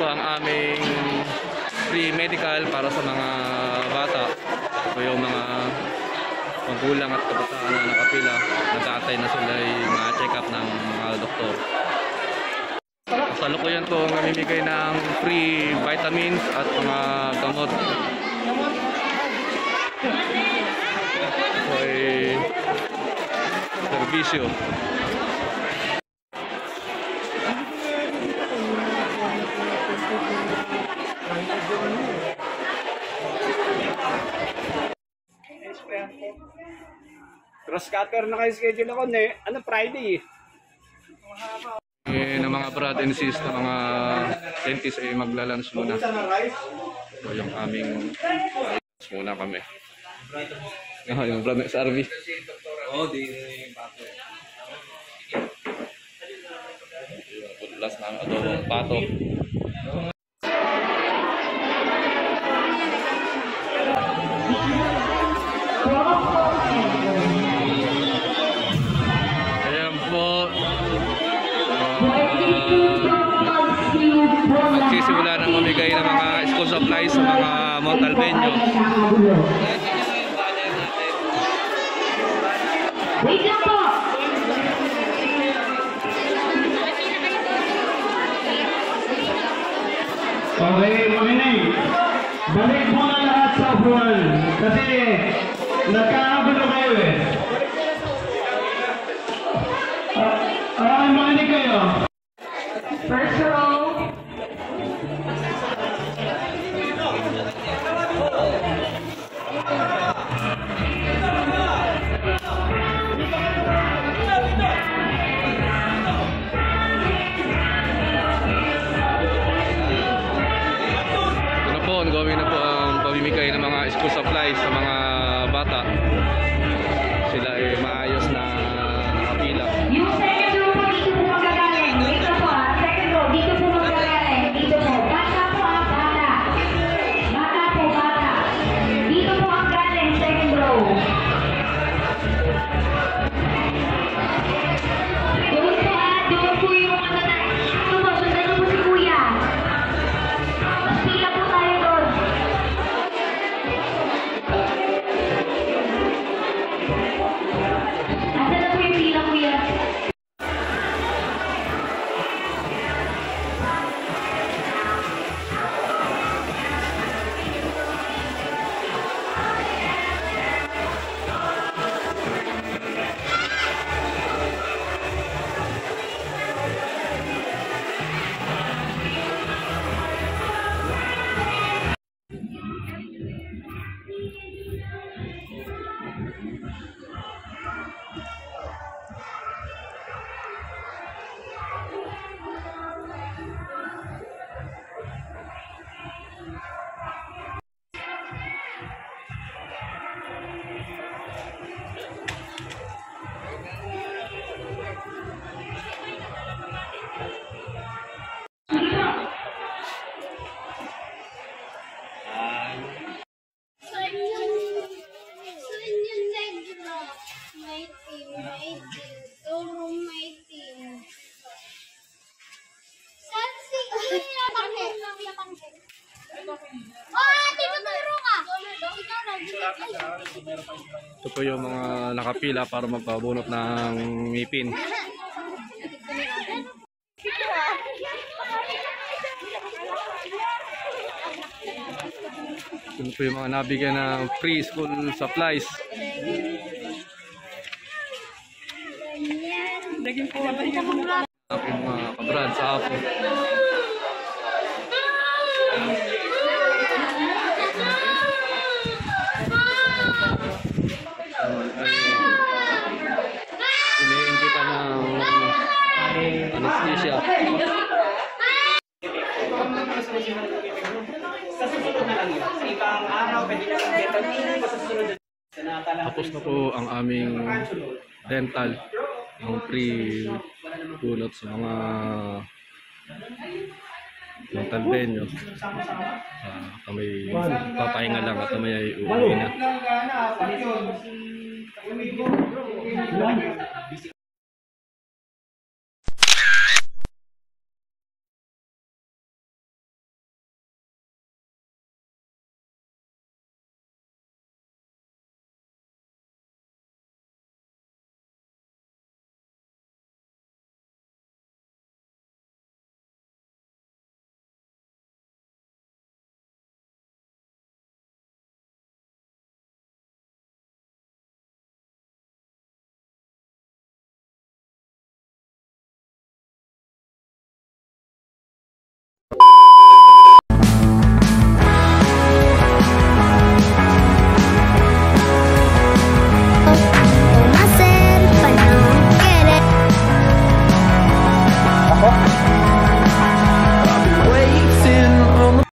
po ang aming free medical para sa mga bata. Po yung mga magulang at kabataan na nakapila. Nag-aantay na sila yung mga check-up ng mga doktor. Kasalukuyan po namimigay ng free vitamins at mga gamot. Ito po ay Cross cutter na kayo schedule ako ne. Ano Friday eh. Eh, ng mga brad and sis na mga dentist ay maglalunch muna. So, yung aming lunch muna kami. Oh, yung brad sa RV. Oo, di Last na adobong pato. Magsisimula ng mamigay ng mga school supplies sa mga Montalbeño. Wait lang po! Okay, makinig. Balik mo na lahat sa upuan. Kasi nagkakagulo supplies sa mga bata. Sila ay maayos na nakapila. Ito po yung mga nakapila para magpabunot ng ngipin. Ito po yung mga nabigyan ng free school supplies. Aking mga kabrad sa apo. Tapos na po ang aming dental ng free bunot sa mga dental venue. Ah, kami papahinga lang at kami ay uuwi na.